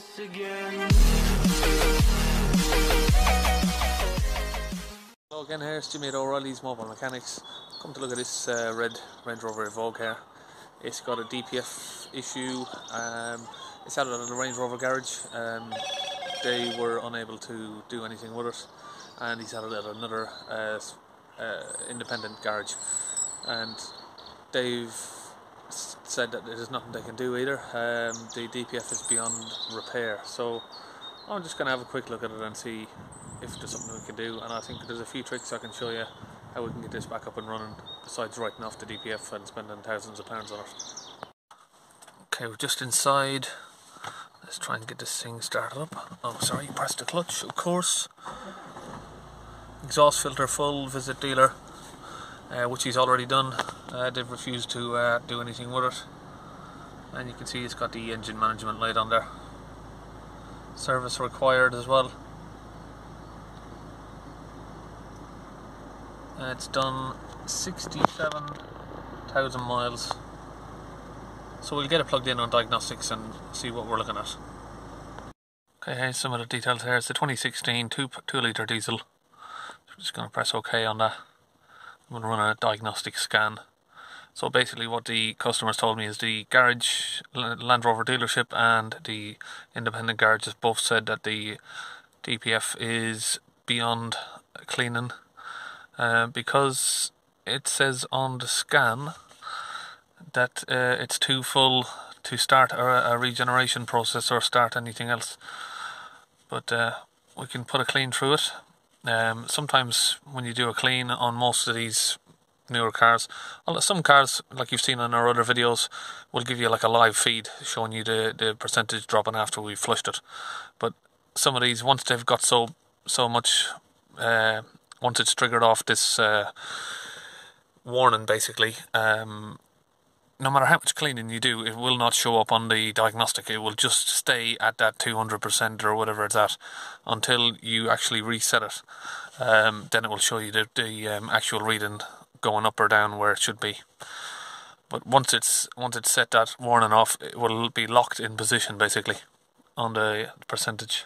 once again. Hello again, here it's Jimmy at O'Riley's Mobile Mechanics. Come to look at this uh, red Range Rover Evoque here. It's got a DPF issue. Um, it's it at a Range Rover garage. Um, they were unable to do anything with it, and he's had it at another uh, uh, independent garage. And they've said that there's nothing they can do either. Um, the DPF is beyond repair. So I'm just going to have a quick look at it and see if there's something we can do. And I think there's a few tricks I can show you how we can get this back up and running besides writing off the DPF and spending thousands of pounds on it. Okay, we're just inside. Let's try and get this thing started up. Oh, sorry, press the clutch, of course. Exhaust filter full, visit dealer, uh, which he's already done. Uh, they've refused to uh, do anything with it. And you can see it's got the engine management light on there. Service required as well. Uh, it's done 67,000 miles. So we'll get it plugged in on diagnostics and see what we're looking at. Okay, here's some of the details here. It's a 2016 2, 2 litre diesel. So I'm just going to press OK on that. I'm going to run a diagnostic scan. So basically, what the customers told me is the garage, Land Rover dealership, and the independent garage garages both said that the DPF is beyond cleaning uh, because it says on the scan that uh, it's too full to start a, a regeneration process or start anything else. But uh, we can put a clean through it. Um, sometimes when you do a clean on most of these newer cars, some cars, like you've seen in our other videos, will give you like a live feed showing you the, the percentage dropping after we flushed it. But some of these, once they've got so so much, uh, once it's triggered off this uh, warning, basically, um, no matter how much cleaning you do, it will not show up on the diagnostic. It will just stay at that 200% or whatever it's at until you actually reset it. Um, then it will show you the, the um, actual reading going up or down where it should be. But once it's once it's set that warning off, it will be locked in position basically on the percentage.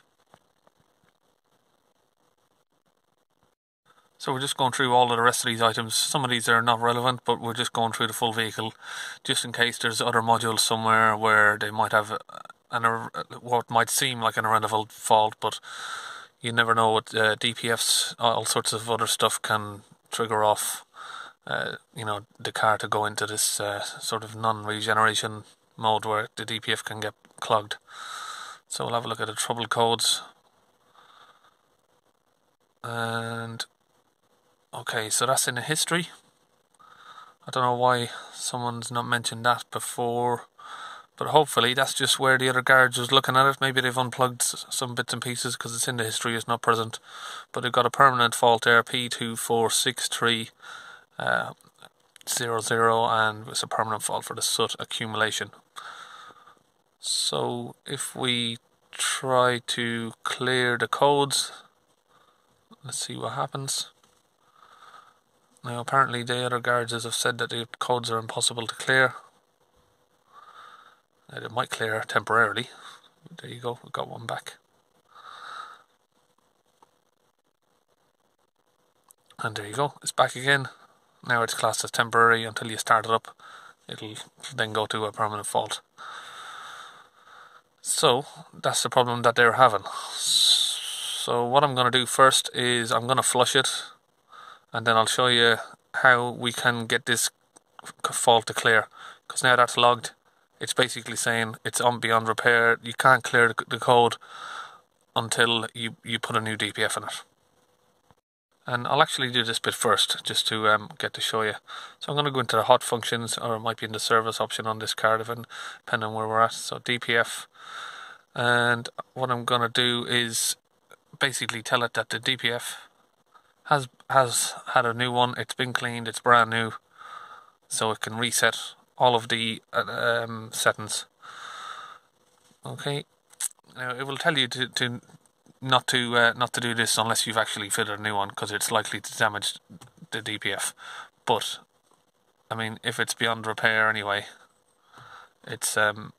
So we're just going through all of the rest of these items. Some of these are not relevant, but we're just going through the full vehicle, just in case there's other modules somewhere where they might have an what might seem like an irrelevant fault, but you never know what uh, DPFs, all sorts of other stuff can trigger off. Uh, you know, the car to go into this uh, sort of non-regeneration mode where the DPF can get clogged. So we'll have a look at the trouble codes. And Okay, so that's in the history. I don't know why someone's not mentioned that before, but hopefully that's just where the other garage was looking at it. Maybe they've unplugged some bits and pieces because it's in the history, it's not present. But they've got a permanent fault there, P2463 uh, 00, and it's a permanent fault for the soot accumulation. So if we try to clear the codes, let's see what happens. Now, apparently, the other guards have said that the codes are impossible to clear. Now, might clear temporarily. There you go, we got one back. And there you go, it's back again. Now it's classed as temporary until you start it up. It'll then go to a permanent fault. So, that's the problem that they're having. So, what I'm going to do first is I'm going to flush it and then I'll show you how we can get this fault to clear. Because now that's logged. It's basically saying it's on beyond repair. You can't clear the, code until you, you put a new DPF in it. And I'll actually do this bit first just to um, get to show you. So I'm going to go into the hot functions or it might be in the service option on this card even depending on where we're at. So DPF and what I'm going to do is basically tell it that the DPF has has had a new one. It's been cleaned. It's brand new, so it can reset all of the uh, um, settings. Okay, now it will tell you to, to not to uh, not to do this unless you've actually fitted a new one because it's likely to damage the DPF. But I mean, if it's beyond repair anyway, it's um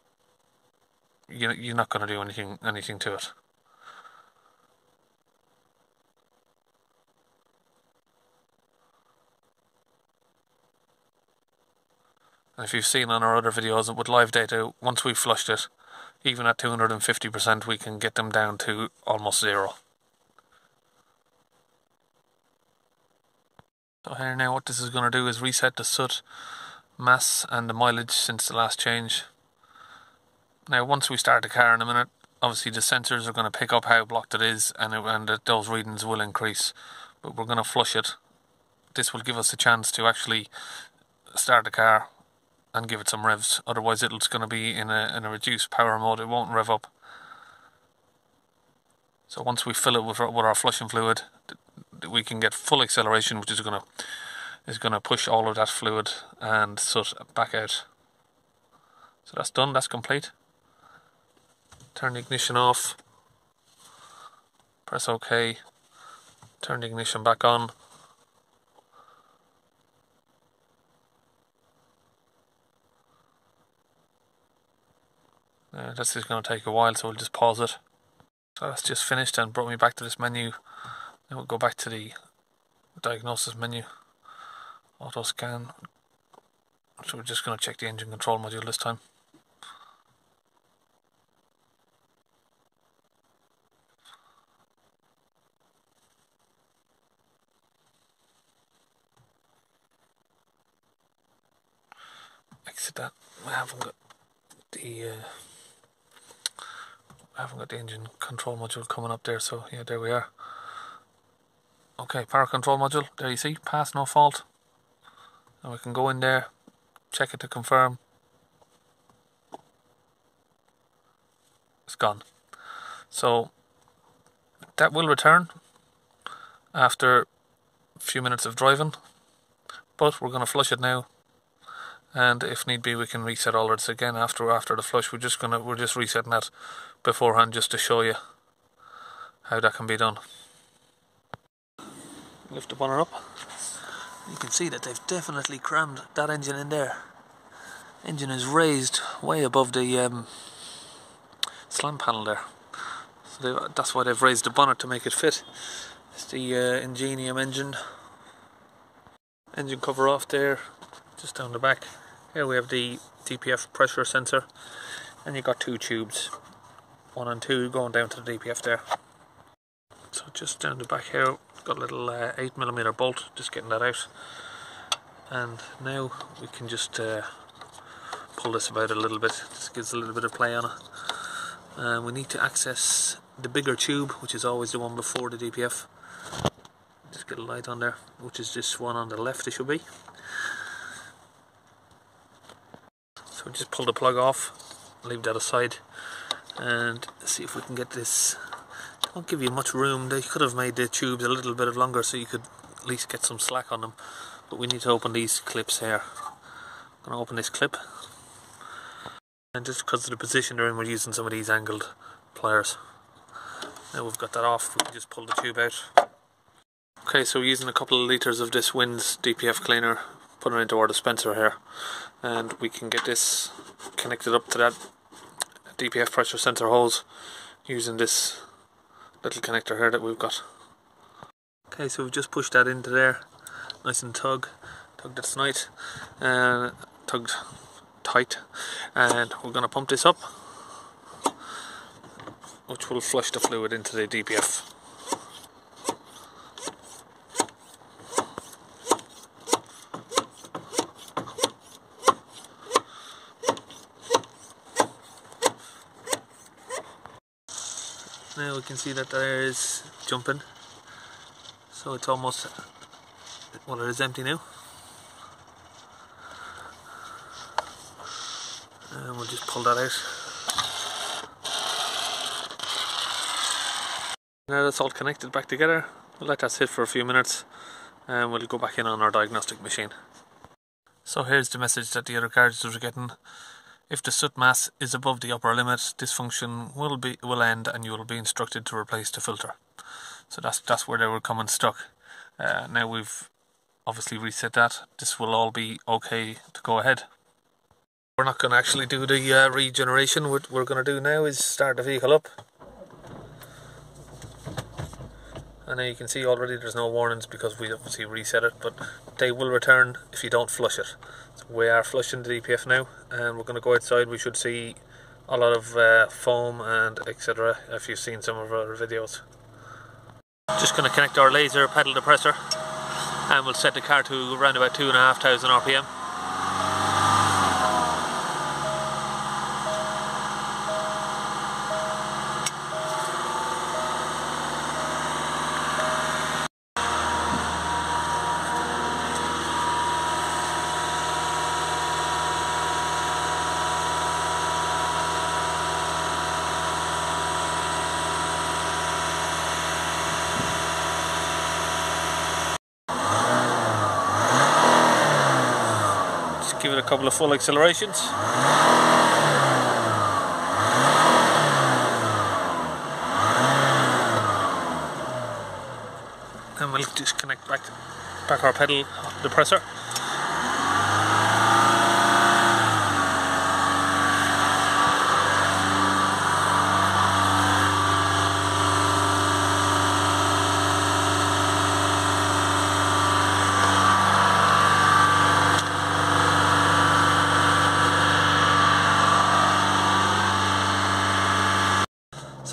you, you're not going to do anything anything to it. And if you've seen on our other videos with live data, once we've flushed it, even at 250% we can get them down to almost zero. So here now what this is going to do is reset the soot, mass and the mileage since the last change. Now once we start the car in a minute, obviously the sensors are going to pick up how blocked it is and, it, and it, those readings will increase. But we're going to flush it. This will give us a chance to actually start the car and give it some revs. Otherwise, it's going to be in a, in a reduced power mode. It won't rev up. So once we fill it with our, with our flushing fluid, we can get full acceleration, which is going to is going to push all of that fluid and soot back out. So that's done. That's complete. Turn the ignition off. Press OK. Turn the ignition back on. Uh, this is going to take a while, so we'll just pause it. So that's just finished and brought me back to this menu. We'll go back to the diagnosis menu, auto scan. So we're just going to check the engine control module this time. Exit that. I haven't got the. Uh, I haven't got the engine control module coming up there, so yeah, there we are. Okay, power control module, there you see, pass no fault. And we can go in there, check it to confirm. It's gone. So that will return after a few minutes of driving, but we're going to flush it now and if need be we can reset all of this again after after the flush. We're just gonna we're just resetting that beforehand just to show you how that can be done. Lift the bonnet up. You can see that they've definitely crammed that engine in there. Engine is raised way above the um, slant panel there. So that's why they've raised the bonnet to make it fit. It's the uh, Ingenium engine. Engine cover off there just down the back here we have the DPF pressure sensor and you've got two tubes, one and two going down to the DPF there. So just down the back here, got a little uh, 8mm bolt, just getting that out. And now we can just uh, pull this about a little bit, just gives a little bit of play on it. And we need to access the bigger tube, which is always the one before the DPF. Just get a light on there, which is this one on the left it should be. So just pull the plug off, leave that aside, and see if we can get this. Won't give you much room. They could have made the tubes a little bit longer so you could at least get some slack on them. But we need to open these clips here. I'm going to open this clip. And just because of the position they're in, we're using some of these angled pliers. Now we've got that off, we can just pull the tube out. Okay, so we're using a couple of litres of this Wynn's DPF cleaner put it into our dispenser here and we can get this connected up to that DPF pressure sensor hose using this little connector here that we've got. Okay, so we've just pushed that into there, nice and tug, tugged it tonight, and tugged tight, and we're going to pump this up, which will flush the fluid into the DPF. Now we can see that there is jumping. So it's almost well it is empty now. And we'll just pull that out. Now that's all connected back together we'll let that sit for a few minutes and we'll go back in on our diagnostic machine. So here's the message that the other cartridges are getting if the soot mass is above the upper limit, this function will be will end and you will be instructed to replace the filter. So that's that's where they were coming stuck. Uh, now we've obviously reset that. This will all be okay to go ahead. We're not going to actually do the uh, regeneration. What we're going to do now is start the vehicle up. And now you can see already there's no warnings because we obviously reset it, but they will return if you don't flush it. So we are flushing the DPF now, and we're going to go outside. We should see a lot of uh, foam and etc. If you've seen some of our videos. Just going to connect our laser pedal depressor, and we'll set the car to around about two and a half thousand RPM. Give it a couple of full accelerations. And we'll disconnect back, back our pedal depressor.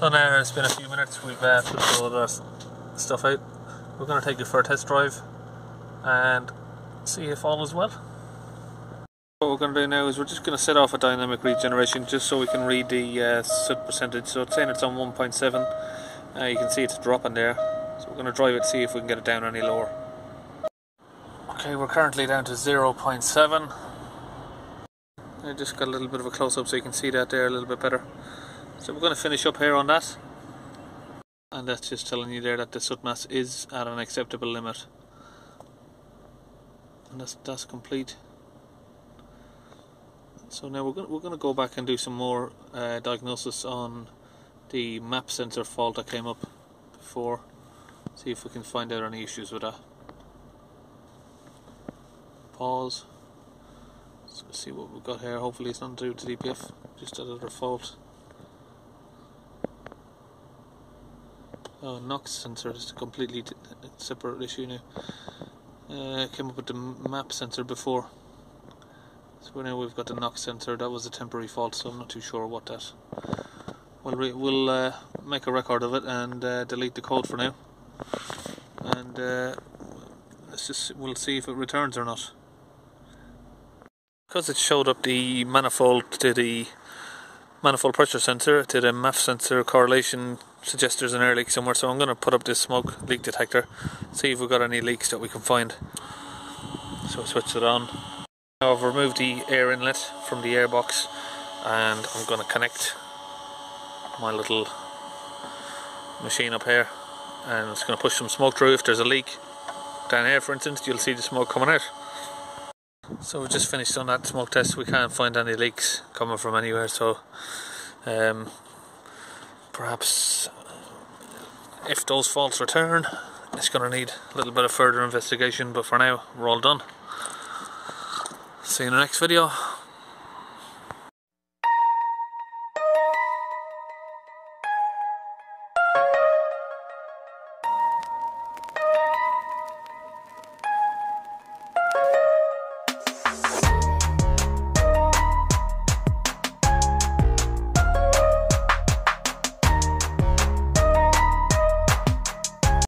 So now it's been a few minutes, we've uh, all the stuff out. We're going to take it for a test drive and see if all is well. What we're going to do now is we're just going to set off a dynamic regeneration just so we can read the uh, soot percentage. So it's saying it's on 1.7, uh, you can see it's dropping there. So we're going to drive it see if we can get it down any lower. Okay, we're currently down to 0.7. I just got a little bit of a close up so you can see that there a little bit better. So we're going to finish up here on that. And that's just telling you there that the soot mass is at an acceptable limit. And that's, that's complete. So now we're going, we're going to go back and do some more uh, diagnosis on the map sensor fault that came up before. See if we can find out any issues with that. Pause. See what we've got here. Hopefully it's not due to the DPF, just another fault. Oh, NOx sensor is a completely separate issue now. Uh, came up with the map sensor before. So now we've got the NOx sensor. That was a temporary fault, so I'm not too sure what that. We'll we'll uh, make a record of it and uh, delete the code for now. And uh, let's just we'll see if it returns or not. Because it showed up the manifold to the manifold pressure sensor to the MAF sensor correlation suggests there's an air leak somewhere so I'm going to put up this smoke leak detector see if we've got any leaks that we can find so I switch it on now I've removed the air inlet from the airbox and I'm going to connect my little machine up here and it's going to push some smoke through if there's a leak down here for instance you'll see the smoke coming out so we've just finished on that smoke test. We can't find any leaks coming from anywhere. So um, perhaps uh, if those faults return, it's going to need a little bit of further investigation. But for now, we're all done. See you in the next video.